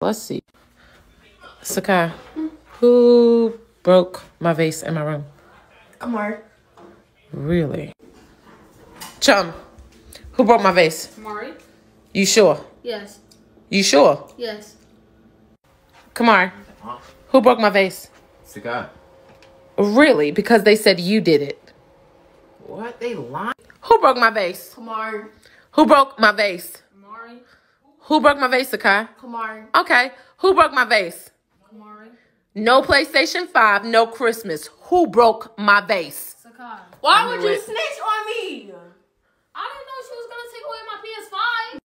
Let's see. Sakai, who broke my vase in my room? Kamar. Really? Chum, who broke my vase? Mari? You sure? Yes. You sure? Yes. Kamar, who broke my vase? Sakai. Really? Because they said you did it. What? They lied. Who broke my vase? Kamar. Who broke my vase? Mari? Who broke my vase, Sakai? Kamar. Okay. Who broke my vase? Mari? No PlayStation 5, no Christmas. Who broke my vase? Sakai. Why would you it. snitch on me?